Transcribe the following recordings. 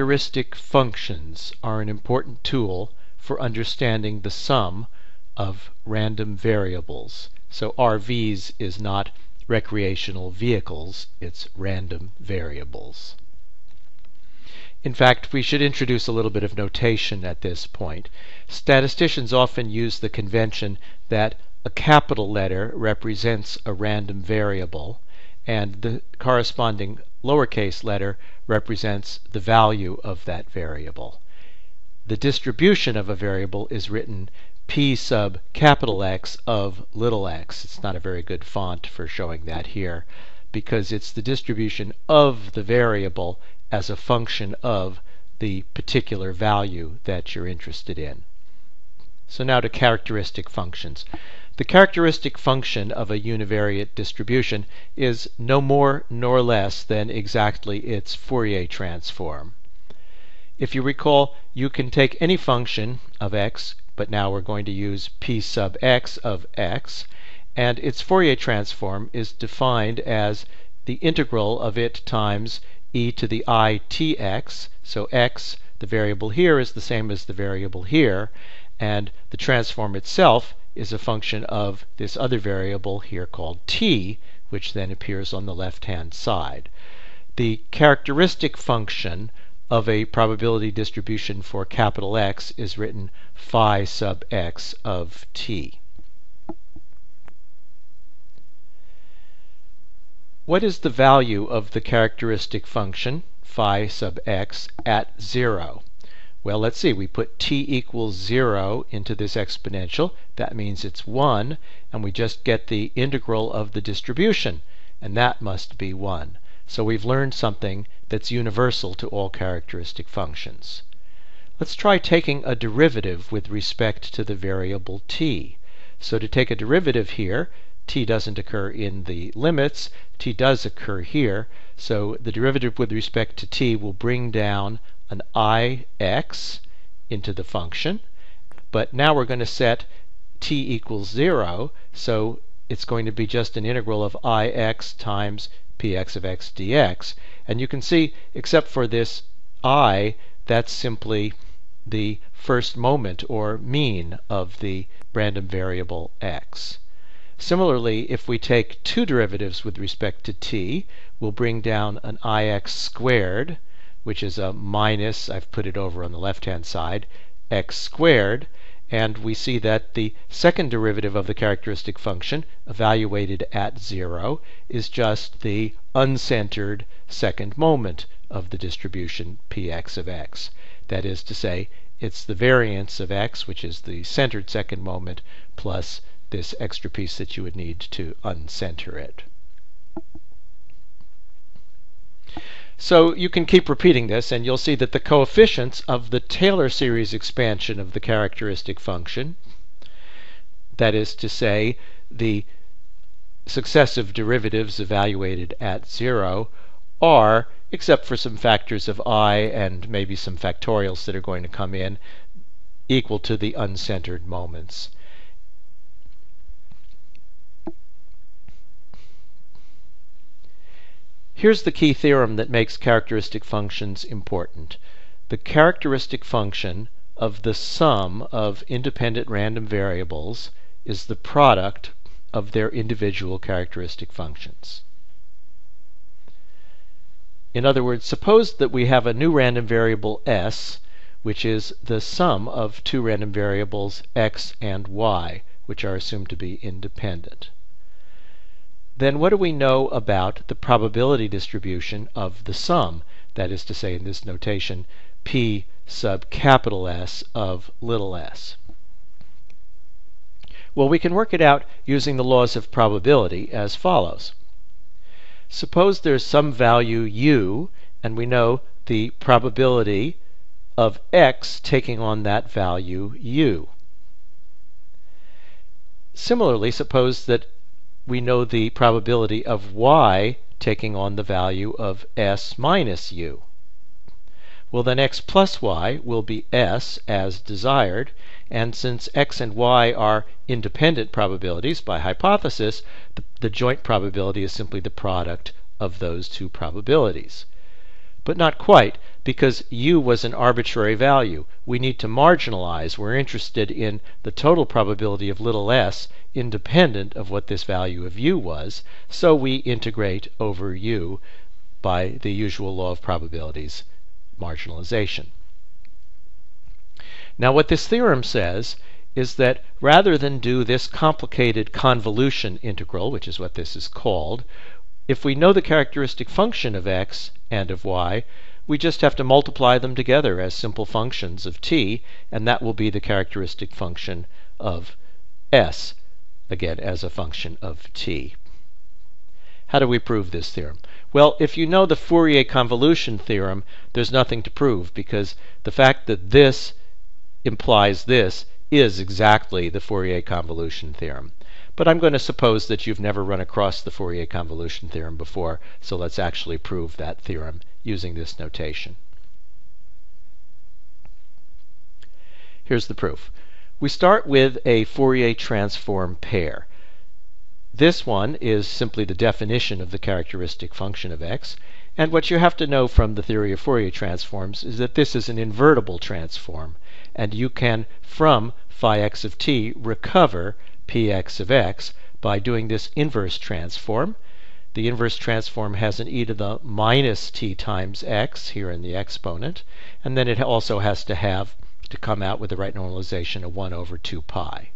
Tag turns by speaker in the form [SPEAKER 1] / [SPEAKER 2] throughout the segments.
[SPEAKER 1] characteristic functions are an important tool for understanding the sum of random variables. So RVs is not recreational vehicles, it's random variables. In fact, we should introduce a little bit of notation at this point. Statisticians often use the convention that a capital letter represents a random variable and the corresponding lowercase letter represents the value of that variable. The distribution of a variable is written p sub capital X of little x. It's not a very good font for showing that here because it's the distribution of the variable as a function of the particular value that you're interested in. So now to characteristic functions. The characteristic function of a univariate distribution is no more nor less than exactly its Fourier transform. If you recall, you can take any function of x, but now we're going to use p sub x of x, and its Fourier transform is defined as the integral of it times e to the i tx, so x, the variable here, is the same as the variable here, and the transform itself is a function of this other variable here called t, which then appears on the left hand side. The characteristic function of a probability distribution for capital X is written phi sub x of t. What is the value of the characteristic function phi sub x at 0? Well, let's see. We put t equals 0 into this exponential. That means it's 1. And we just get the integral of the distribution. And that must be 1. So we've learned something that's universal to all characteristic functions. Let's try taking a derivative with respect to the variable t. So to take a derivative here, t doesn't occur in the limits, t does occur here. So the derivative with respect to t will bring down an ix into the function. But now we're going to set t equals 0, so it's going to be just an integral of ix times px of x dx. And you can see, except for this i, that's simply the first moment or mean of the random variable x. Similarly, if we take two derivatives with respect to t, we'll bring down an ix squared which is a minus, I've put it over on the left hand side, x squared, and we see that the second derivative of the characteristic function, evaluated at 0, is just the uncentered second moment of the distribution px of x. That is to say, it's the variance of x, which is the centered second moment, plus this extra piece that you would need to uncenter it. So you can keep repeating this, and you'll see that the coefficients of the Taylor series expansion of the characteristic function, that is to say, the successive derivatives evaluated at 0, are, except for some factors of i and maybe some factorials that are going to come in, equal to the uncentered moments. Here's the key theorem that makes characteristic functions important. The characteristic function of the sum of independent random variables is the product of their individual characteristic functions. In other words, suppose that we have a new random variable s, which is the sum of two random variables x and y, which are assumed to be independent then what do we know about the probability distribution of the sum? That is to say, in this notation, p sub capital S of little s. Well, we can work it out using the laws of probability as follows. Suppose there's some value u, and we know the probability of x taking on that value u. Similarly, suppose that we know the probability of y taking on the value of s minus u. Well, then x plus y will be s as desired, and since x and y are independent probabilities by hypothesis, the, the joint probability is simply the product of those two probabilities. But not quite. because u was an arbitrary value. We need to marginalize. We're interested in the total probability of little s independent of what this value of u was, so we integrate over u by the usual law of probabilities, marginalization. Now what this theorem says is that rather than do this complicated convolution integral, which is what this is called, if we know the characteristic function of x and of y, we just have to multiply them together as simple functions of t, and that will be the characteristic function of s, again as a function of t. How do we prove this theorem? Well, if you know the Fourier convolution theorem, there's nothing to prove because the fact that this implies this is exactly the Fourier convolution theorem. But I'm going to suppose that you've never run across the Fourier convolution theorem before, so let's actually prove that theorem using this notation. Here's the proof. We start with a Fourier transform pair. This one is simply the definition of the characteristic function of x. And what you have to know from the theory of Fourier transforms is that this is an invertible transform. And you can, from phi x of t, recover px of x by doing this inverse transform. The inverse transform has an e to the minus t times x here in the exponent, and then it also has to have, to come out with the right normalization, of 1 over 2 pi.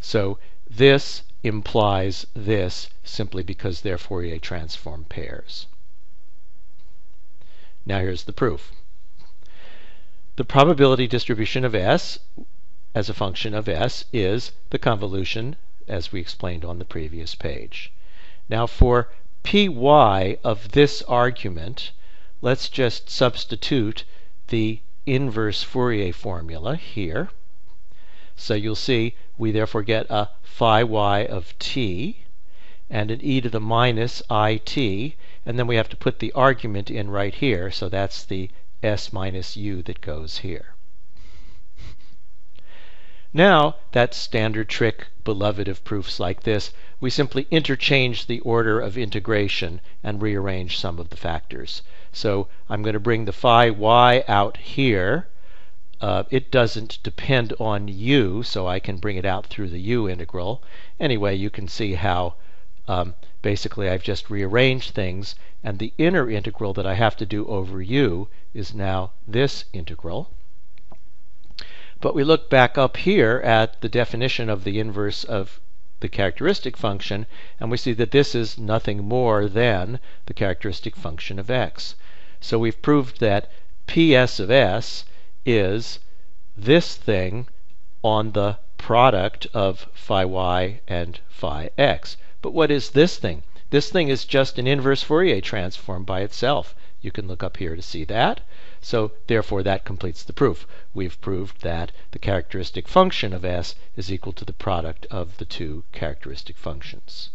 [SPEAKER 1] So this implies this simply because they're Fourier transform pairs. Now here's the proof. The probability distribution of S as a function of S is the convolution as we explained on the previous page. Now for py of this argument, let's just substitute the inverse Fourier formula here. So you'll see we therefore get a phi y of t and an e to the minus it, and then we have to put the argument in right here, so that's the s minus u that goes here. Now, that standard trick, beloved of proofs like this, we simply interchange the order of integration and rearrange some of the factors. So I'm going to bring the phi y out here. Uh, it doesn't depend on u, so I can bring it out through the u integral. Anyway, you can see how um, basically I've just rearranged things, and the inner integral that I have to do over u is now this integral. But we look back up here at the definition of the inverse of the characteristic function, and we see that this is nothing more than the characteristic function of x. So we've proved that ps of s is this thing on the product of phi y and phi x. But what is this thing? This thing is just an inverse Fourier transform by itself. You can look up here to see that. So therefore that completes the proof. We've proved that the characteristic function of S is equal to the product of the two characteristic functions.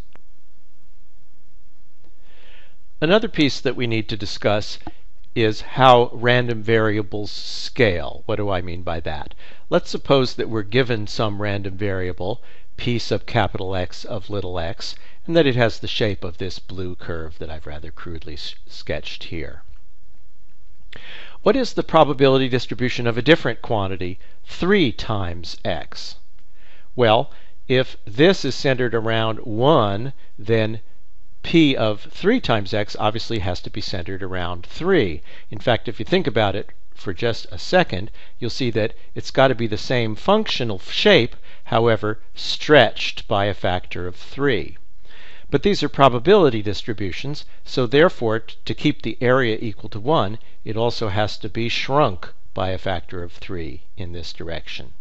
[SPEAKER 1] Another piece that we need to discuss is how random variables scale. What do I mean by that? Let's suppose that we're given some random variable, p sub capital X of little x, and that it has the shape of this blue curve that I've rather crudely sketched here. What is the probability distribution of a different quantity, 3 times x? Well, if this is centered around 1, then p of 3 times x obviously has to be centered around 3. In fact, if you think about it for just a second, you'll see that it's got to be the same functional shape, however, stretched by a factor of 3. But these are probability distributions, so therefore, to keep the area equal to 1, it also has to be shrunk by a factor of 3 in this direction.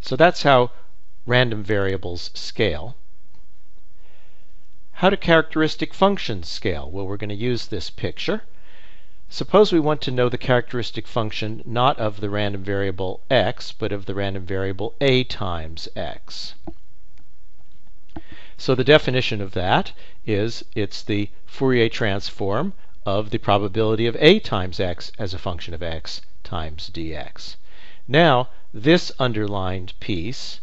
[SPEAKER 1] So that's how random variables scale. How do characteristic functions scale? Well, we're going to use this picture. Suppose we want to know the characteristic function not of the random variable x, but of the random variable a times x. So the definition of that is it's the Fourier transform of the probability of a times x as a function of x times dx. Now, this underlined piece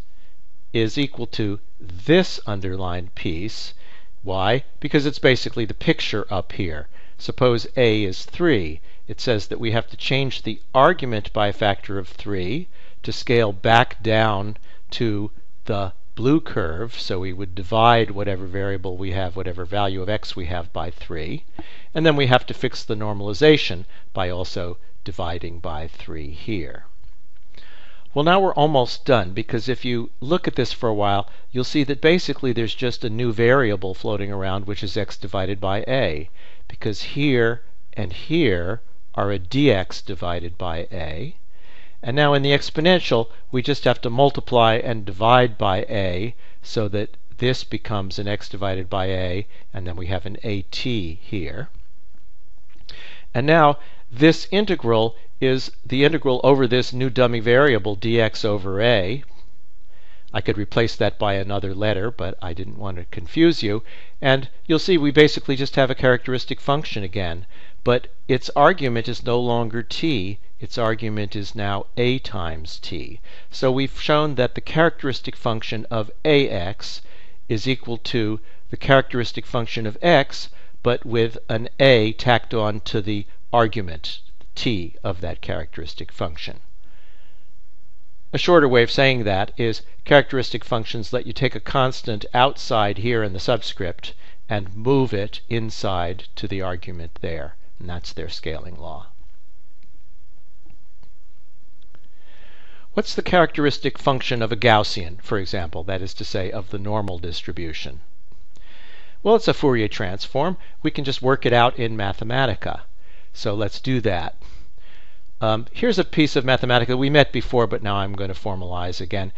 [SPEAKER 1] is equal to this underlined piece. Why? Because it's basically the picture up here. Suppose a is 3. It says that we have to change the argument by a factor of 3 to scale back down to the blue curve, so we would divide whatever variable we have, whatever value of x we have by 3. And then we have to fix the normalization by also dividing by 3 here. Well, now we're almost done because if you look at this for a while, you'll see that basically there's just a new variable floating around, which is x divided by a. Because here and here are a dx divided by a. And now in the exponential, we just have to multiply and divide by a so that this becomes an x divided by a, and then we have an at here. And now this integral is the integral over this new dummy variable dx over a. I could replace that by another letter, but I didn't want to confuse you. And you'll see we basically just have a characteristic function again. But its argument is no longer t, its argument is now a times t. So we've shown that the characteristic function of ax is equal to the characteristic function of x, but with an a tacked on to the argument t of that characteristic function. A shorter way of saying that is characteristic functions let you take a constant outside here in the subscript and move it inside to the argument there. And that's their scaling law. What's the characteristic function of a Gaussian, for example, that is to say, of the normal distribution? Well, it's a Fourier transform. We can just work it out in Mathematica. So let's do that. Um, here's a piece of Mathematica that we met before, but now I'm going to formalize again.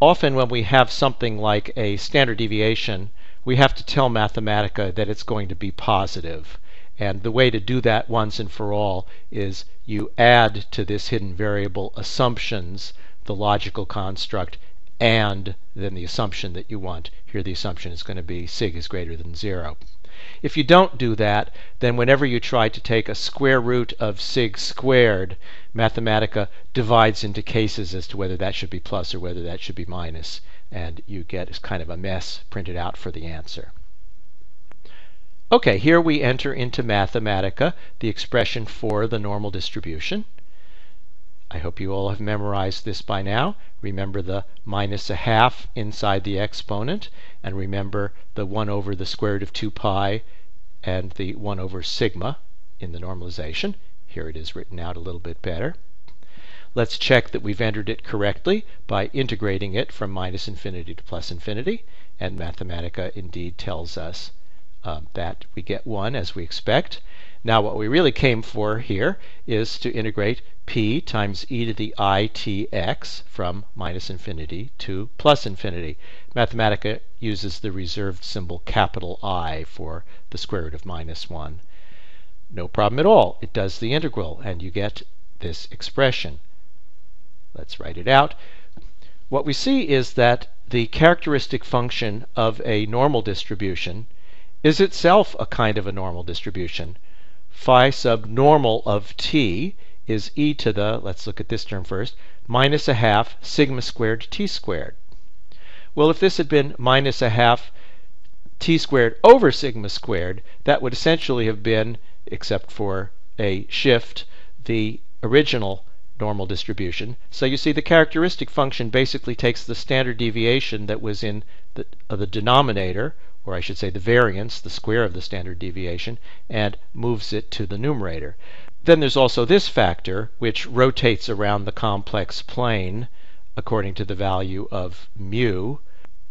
[SPEAKER 1] Often when we have something like a standard deviation, we have to tell Mathematica that it's going to be positive. And the way to do that once and for all is you add to this hidden variable assumptions, the logical construct, and then the assumption that you want. Here the assumption is going to be sig is greater than 0. If you don't do that, then whenever you try to take a square root of sig squared, Mathematica divides into cases as to whether that should be plus or whether that should be minus, and you get kind of a mess printed out for the answer. Okay, here we enter into Mathematica the expression for the normal distribution. I hope you all have memorized this by now. Remember the minus a half inside the exponent, and remember the 1 over the square root of 2 pi and the 1 over sigma in the normalization. Here it is written out a little bit better. Let's check that we've entered it correctly by integrating it from minus infinity to plus infinity, and Mathematica indeed tells us um, that we get 1 as we expect. Now what we really came for here is to integrate p times e to the itx from minus infinity to plus infinity. Mathematica uses the reserved symbol capital I for the square root of minus 1. No problem at all. It does the integral, and you get this expression. Let's write it out. What we see is that the characteristic function of a normal distribution is itself a kind of a normal distribution. Phi sub normal of t is e to the, let's look at this term first, minus a half sigma squared t squared. Well, if this had been minus a half t squared over sigma squared, that would essentially have been, except for a shift, the original normal distribution. So you see the characteristic function basically takes the standard deviation that was in the, uh, the denominator, or I should say the variance, the square of the standard deviation, and moves it to the numerator. Then there's also this factor, which rotates around the complex plane according to the value of mu,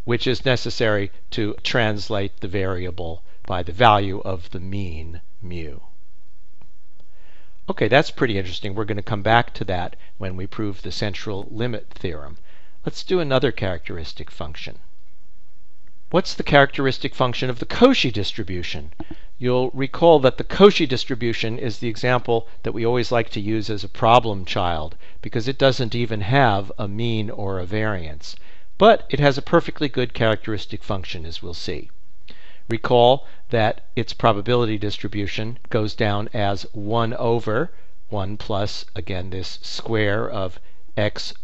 [SPEAKER 1] which is necessary to translate the variable by the value of the mean mu. Okay, that's pretty interesting. We're going to come back to that when we prove the central limit theorem. Let's do another characteristic function. What's the characteristic function of the Cauchy distribution? You'll recall that the Cauchy distribution is the example that we always like to use as a problem child because it doesn't even have a mean or a variance. But it has a perfectly good characteristic function, as we'll see. Recall that its probability distribution goes down as 1 over 1 plus, again, this square of x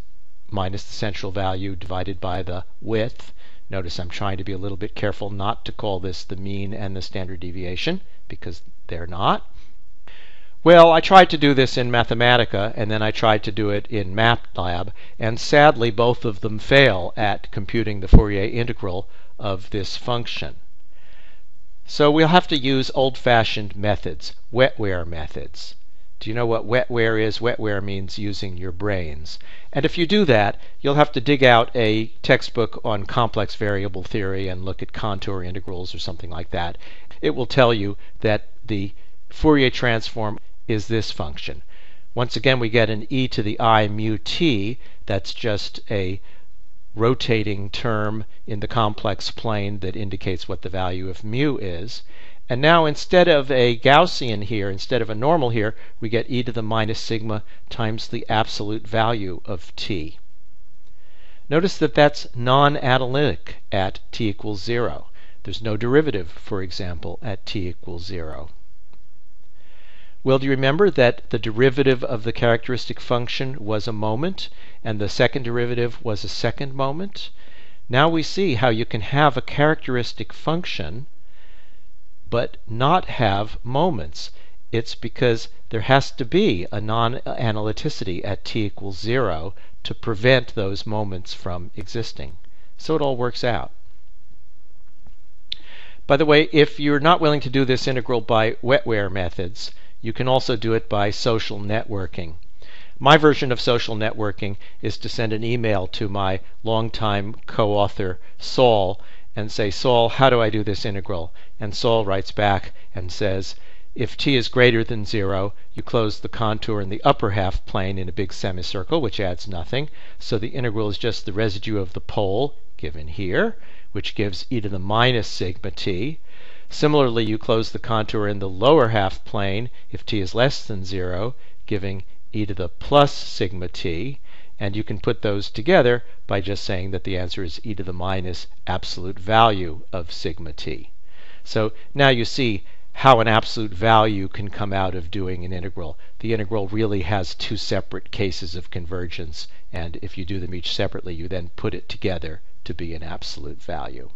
[SPEAKER 1] minus the central value divided by the width Notice I'm trying to be a little bit careful not to call this the mean and the standard deviation because they're not. Well, I tried to do this in Mathematica and then I tried to do it in MATLAB, and sadly both of them fail at computing the Fourier integral of this function. So we'll have to use old-fashioned methods, wetware methods. Do you know what wetware is? Wetware means using your brains. And if you do that, you'll have to dig out a textbook on complex variable theory and look at contour integrals or something like that. It will tell you that the Fourier transform is this function. Once again, we get an e to the i mu t. That's just a rotating term in the complex plane that indicates what the value of mu is. And now instead of a Gaussian here, instead of a normal here, we get e to the minus sigma times the absolute value of t. Notice that that's non-analytic at t equals 0. There's no derivative, for example, at t equals 0. Well, do you remember that the derivative of the characteristic function was a moment, and the second derivative was a second moment? Now we see how you can have a characteristic function but not have moments. It's because there has to be a non-analyticity at t equals 0 to prevent those moments from existing. So it all works out. By the way, if you're not willing to do this integral by wetware methods, you can also do it by social networking. My version of social networking is to send an email to my longtime co author, Saul, and say, Saul, how do I do this integral? And Saul writes back and says, if t is greater than 0, you close the contour in the upper half plane in a big semicircle, which adds nothing. So the integral is just the residue of the pole, given here, which gives e to the minus sigma t. Similarly, you close the contour in the lower half plane if t is less than 0, giving e to the plus sigma t, and you can put those together by just saying that the answer is e to the minus absolute value of sigma t. So now you see how an absolute value can come out of doing an integral. The integral really has two separate cases of convergence, and if you do them each separately, you then put it together to be an absolute value.